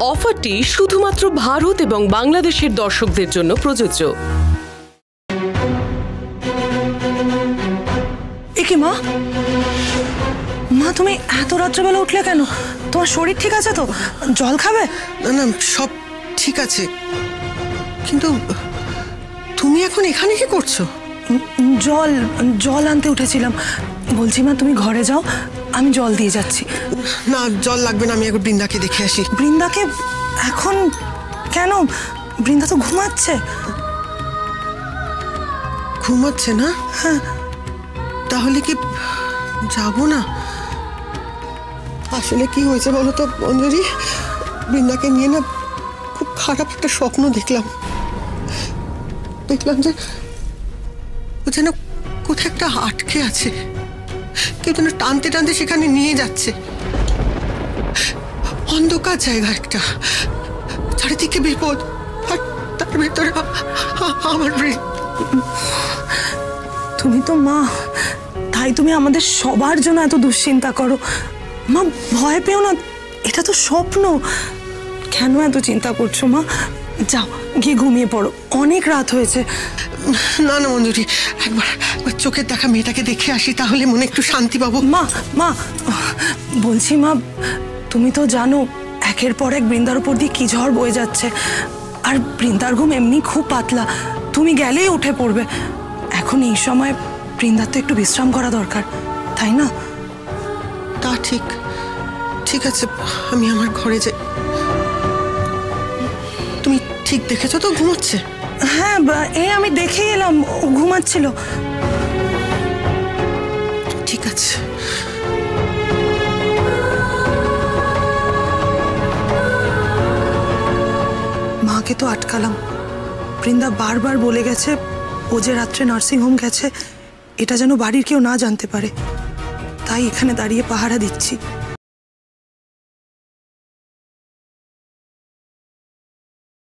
অফারটি শুধুমাত্র ভারত এবং বাংলাদেশের দর্শকদের জন্য প্রযোজ্য। একে মা? মা তুমি এত রাত্রেবেলা উঠলে কেন? তোমার শরীর ঠিক আছে তো? জল খাবে? না না সব ঠিক আছে। কিন্তু তুমি এখন এখানে কি করছ? জল জল আনতে উঠেছিলাম। বলছি মা তুমি ঘরে যাও আমি জল দিয়ে যাচ্ছি। না জল লাগবে না আমি একবার বৃন্দাকে দেখে আসি। বৃন্দাকে এখন কেন? বৃন্দা তো ঘুমাচ্ছে। ঘুমাচ্ছে না? হ্যাঁ। তাহলে কি যাব না? আসলে কি হয়েছে বলো তো অঞ্জলি? বৃন্দাকে নিয়ে না খুব খারাপ একটা স্বপ্ন দেখলাম। দেখলাম যে ও যেন কোথায় একটা আটকে আছে। কেউ যেন টানতে টানতে সেখানে নিয়ে যাচ্ছে। অন্ধকার জায়গা একটা। চারিদিকে বিপদ আর তার ভিতরে আমার তুমি তো মা, তাই তুমি আমাদের সবার জন্য এত দুশ্চিন্তা করো। মা, ভয় পেও না, এটা তো স্বপ্ন। কেন এত চিন্তা করছ মা? যাও গিয়ে ঘুমিয়ে পড়ো। অনেক রাত হয়েছে। না না মঞ্জুরি একবার একবার চোখের দেখা মেয়েটাকে দেখে আসি তাহলে মনে একটু শান্তি পাবো। মা মা বলছি মা তুমি তো জানো একের পর এক বৃন্দার উপর দিয়ে কি ঝড় বয়ে যাচ্ছে। আর বৃন্দার ঘুম এমনি খুব পাতলা। তুমি গেলেই উঠে পড়বে। এখন এই সময় বৃন্দার তো একটু বিশ্রাম করা দরকার তাই না? তা ঠিক ঠিক আছে আমি আমার ঘরে যাই। ঠিক দেখেছ তো ঘুমোচ্ছে? হ্যাঁ এই আমি দেখে এলাম ও ঘুমাচ্ছিল। ঠিক আছে। মাকে তো আটকালাম। বৃন্দা বারবার বলে গেছে ও যে রাত্রে নার্সিংহোম গেছে এটা যেন বাড়ির কেউ না জানতে পারে। তাই এখানে দাঁড়িয়ে পাহারা দিচ্ছি।